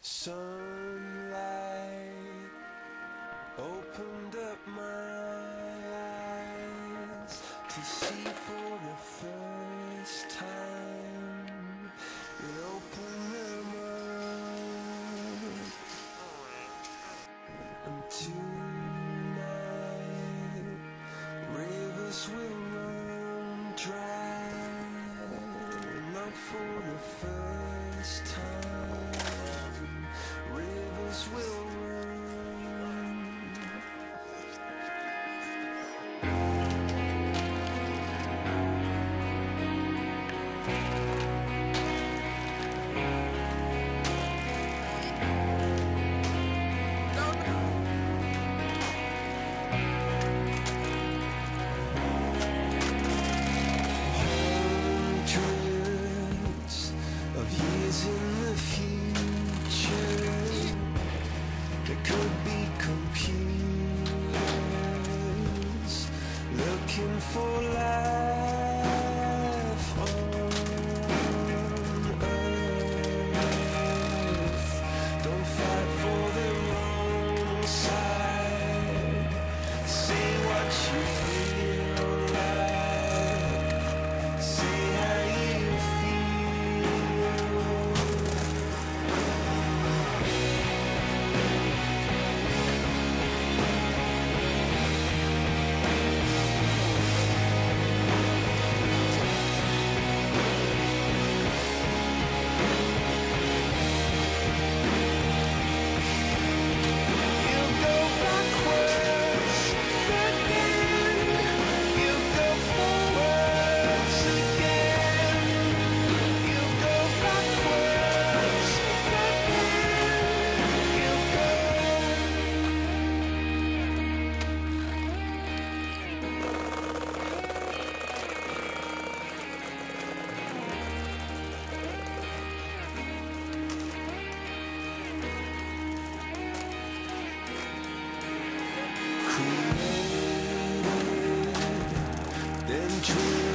Sunlight opened up my eyes to see for the first time. For the first time, for life. true.